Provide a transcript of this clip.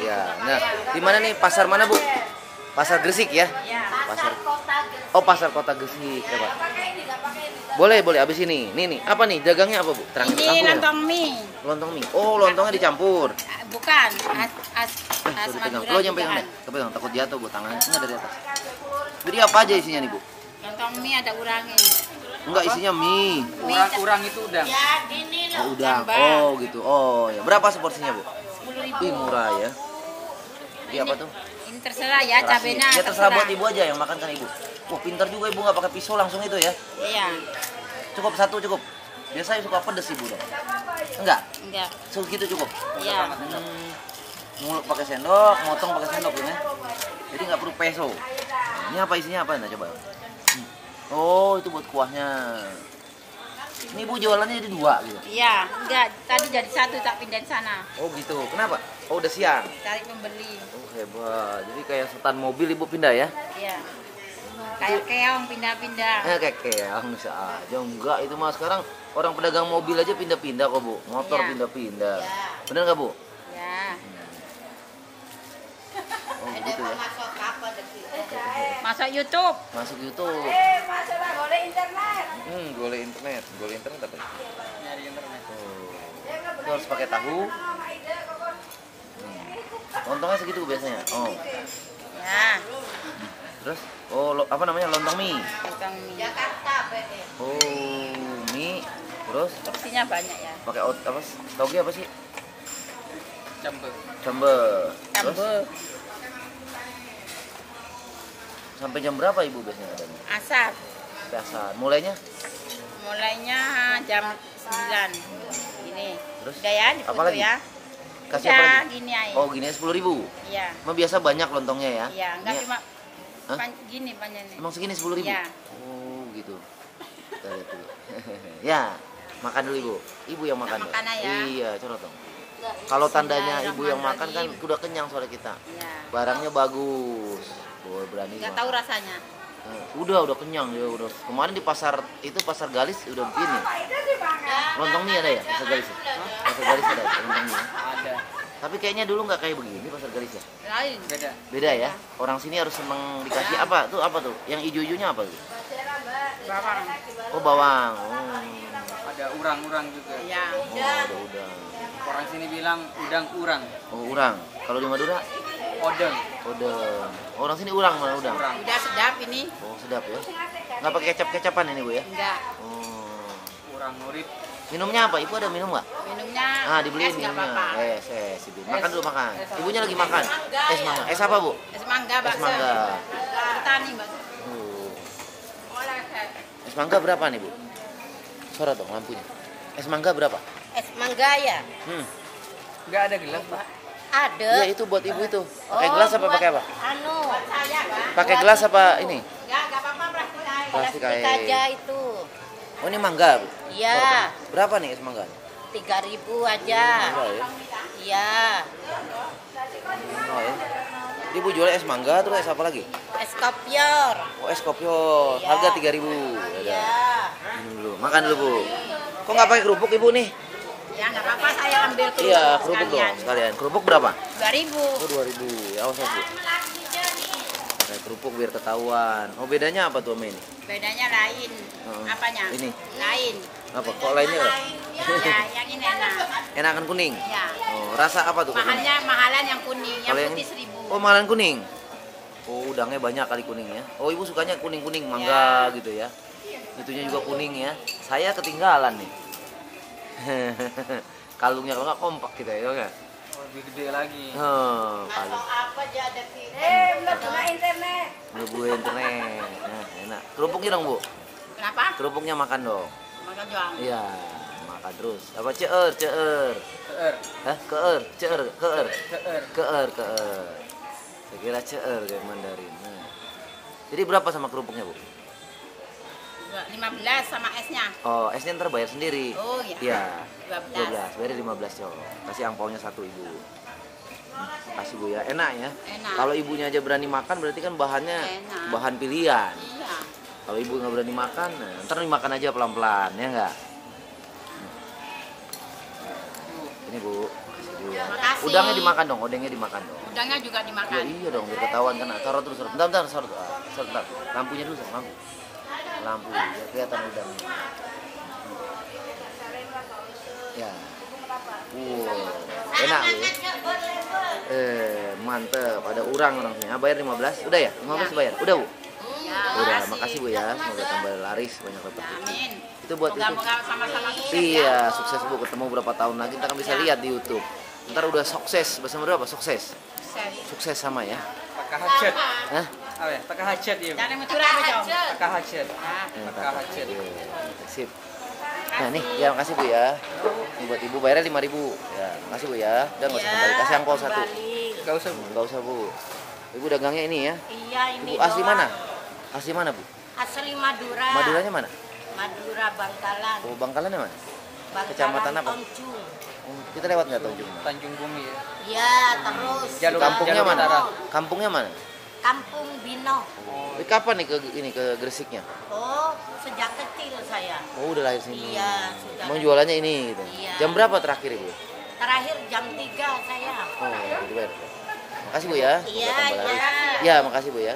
Ya, nah, di mana nih pasar mana bu? Pasar Gresik ya? Pasar. Oh pasar kota Gresik ya pak. Boleh boleh abis ini. Nih nih apa nih dagangnya apa bu? Terangin Ini ya. lontong mie. Lontong mie. Oh lontongnya dicampur. Ah, Bukan, as as Eh, as dipegang. Madura Lo yang pegang deh. Kepegang takut jatuh bu tangannya enggak dari atas. Jadi apa aja isinya nih bu? Lontong mie ada urangin. Enggak isinya mie. Kurang kurang itu udah. Ya, gini loh. Oh udang. tambah. Oh gitu. Oh ya. Berapa seporsinya bu? 10.000. Ih murah ya. Ini apa tuh? Ini terserah ya cabenya. Ya terserah buat ibu aja yang makan kan ibu. Wah pintar juga ibu nggak pakai pisau langsung itu ya. Iya, Cukup satu cukup. Biasanya suka pedes ibu dong. Enggak. enggak. Segitu cukup. Iya. Hmm, muluk pakai sendok, motong pakai sendok ini. Jadi nggak perlu peso. Ini apa isinya apa? Nah coba. Hmm. Oh itu buat kuahnya. Ini ibu jualannya jadi dua gitu. Iya, enggak. Tadi jadi satu tak pindahin sana. Oh gitu. Kenapa? Oh udah siang. Cari pembeli. Oh hebat. Jadi kayak setan mobil ibu pindah ya? Iya. Kayak keong pindah-pindah. Eh kayak keong bisa aja. Enggak itu mah sekarang orang pedagang mobil aja pindah-pindah kok bu. Motor Iya. pindah-pindah. Iya. Bener nggak bu? Ya. Oh gitu ya. Masuk YouTube. Masuk YouTube. Eh, masuk lah boleh internet. Hmm, internet. Golek internet apa? ya? Nyari internet. Oh. Itu harus pakai tahu. Hmm. Lontongnya segitu biasanya. Oh. Ya, Terus oh lo- apa namanya? Lontong mie. lontong mie. Oh, mie. Terus Porsinya banyak ya. pakai ot apa? sih? Toge apa sih? Sambal. Terus Campur. sampai jam berapa Ibu biasanya ada? Asar. Biasa. Mulainya Mulainya jam 9. Ini. Terus? Udah ya, Apa lagi? ya. kasih Udah, apa lagi? gini aja. Oh, gini sepuluh ribu. Iya. Emang biasa banyak lontongnya ya? Iya, enggak Ini- cuma Hah? pan- gini panjangnya. Emang segini sepuluh ribu? Iya. Oh gitu. Kita lihat dulu. ya, makan dulu ibu. Ibu yang makan. Nah, makan aja. Iya, curhat dong. Kalau tandanya ibu yang makan kan udah kenyang soalnya kita. Iya. Barangnya bagus. Boy berani Enggak makan. tahu rasanya. Eh, Udah, udah kenyang dia udah. Kemarin di pasar itu pasar Galis udah begini. Lontong mie ada ya? Pasar Galis. ya? Pasar Galis ada ya, lontong mie. Ada. Tapi kayaknya dulu nggak kayak begini pasar Galis ya. Lain. Beda. Beda ya. Orang sini harus seneng dikasih apa? Tuh apa tuh? Yang ijo-ijonya apa tuh? Bawang. Oh bawang. Oh. Ada urang-urang juga. Iya. Oh, udah udang. Orang sini bilang udang urang. Oh, urang. Kalau di Madura, Odeng. udang. Orang sini urang mana udang. Urang. Udah sedap ini. Oh, sedap ya. Nggak pakai kecap-kecapan ini, Bu ya? Enggak. Oh. Urang murid. Minumnya apa? Ibu ada minum nggak? Minumnya Ah, dibeliin es enggak minumnya. apa-apa. Es, es, dibeliin. Makan dulu makan. Ibunya lagi makan. Es mana? Es apa, Bu? Es mangga, Es bakso. mangga. Petani, bakso. Oh. Es mangga berapa nih, Bu? Sorot dong lampunya. Es mangga berapa? Es mangga ya? Hmm. Enggak ada gelas, Pak. Ada. Iya, itu buat ibu itu. Pakai Oh, gelas apa pakai apa? Anu, saya, Pak. Pakai gelas apa ini? Enggak, enggak apa-apa plastik aja. Plastik aja. itu. Oh, ini mangga? Iya, Berapa nih es mangga? tiga ribu aja. Ya. Iya, Oh, ya. Ibu jual es mangga terus es apa lagi? es kopior. Oh, es kopior. Iya. Harga 3000 Iya. Minum dulu. Makan dulu, Bu. Kok nggak pakai kerupuk, Ibu nih? Ya, apa-apa saya ambil kerupuk Iya, kerupuk sekalian. dong sekalian. Kerupuk berapa? 2000. Oh, 2000. Ya, awas, Bu. Pakai kerupuk biar ketahuan. Oh, bedanya apa tuh sama ini? Bedanya lain. Oh. Apanya? Ini. Lain. Apa? Kok lainnya apa? Ya, yang ini enak. Enakan kuning. Ya. Oh, rasa apa tuh? kuning? Mahalnya mahalan yang kuning, yang Kalau yang putih seribu. Oh, mahalan kuning. Oh, udangnya banyak kali kuningnya. Oh, ibu sukanya kuning-kuning mangga gitu ya. Itunya juga kuning ya. Saya ketinggalan nih. Kalungnya kalau nggak kompak kita ya, nggak? Oh, lebih gede lagi. Oh, kalung. Apa aja ada sih? Eh, belum cuma internet. Ngebu internet. Nah, enak. Kerupuknya dong, Bu. Kenapa? Kerupuknya makan dong. Makan jual. Iya, makan terus. Apa ceer, ceer. Teer. Hah? Keer, ceer, keer. Teer. Keer, keer. Saya kira ceer kayak Mandarin. Nah. Jadi berapa sama kerupuknya, Bu? 15 sama esnya. Oh, esnya ntar bayar sendiri. Oh, iya. Iya. 12. 12. Bayar 15, Cok. Kasih angpaunya satu ibu. Kasih Bu ya. Enak ya. Enak. Kalau ibunya aja berani makan berarti kan bahannya Enak. bahan pilihan. Iya. Kalau ibu nggak berani makan, nah, ntar dimakan aja pelan-pelan, ya nggak? Ini bu, ya. Makasih. Udangnya dimakan dong, odengnya dimakan dong. Udangnya juga Ya dimakan. iya dong, biar ketahuan kan. Taruh terus, taruh. Bentar, bentar, taruh. Ah, bentar. Lampunya dulu, Sang, lampu. Lampu, biar kelihatan udangnya. Ya. Wow, enak ya. Eh, mantep. Ada urang orang sini. Ah, bayar 15. Udah ya? 15 bayar. Udah, Bu. Ya, Udah, makasih Bu ya. Semoga tambah laris banyak dapat. Amin. Itu buat itu. Moga-moga sama-sama sukses ya. Iya, sukses Bu. Ketemu berapa tahun lagi kita kan bisa Ya. lihat di YouTube. Ntar udah sukses. Bahasa Madura apa? Sukses. Sukses. Sukses sama ya. Pakai hajat. Hah? Apa ya? Hajat ya. Dari Madura apa, Jom? Pakai hajat. Nah, Ya, Pakai hajat. Iya, Sip. Nah nih, ya makasih Bu ya. Ini buat Ibu bayarnya 5000 Ya, makasih Bu ya. Udah nggak usah kembali. Kasih angpau satu. Gak usah bu. Nggak usah Bu. Ibu dagangnya ini ya. Iya ini Ibu asli mana? Asli mana Bu? Asli Madura. Maduranya mana? Madura Bangkalan. Oh, Bangkalannya mana? Bangkalan Kecamatan apa? Tonjung. Oh, kita lewat nggak Tanjung? Tanjung Bumi ya. Iya terus. Jalur- Kampungnya mana? Kampungnya mana? Bino. Ini kapan nih ke ini ke Gresiknya? Oh sejak kecil saya. Oh, udah lahir sini. Iya sudah. Emang jualannya ini gitu. Iya. Jam berapa terakhir Ibu? Terakhir jam 3 saya. Oh, gitu. Makasih Bu ya. Iya, iya. Ya, makasih Bu ya.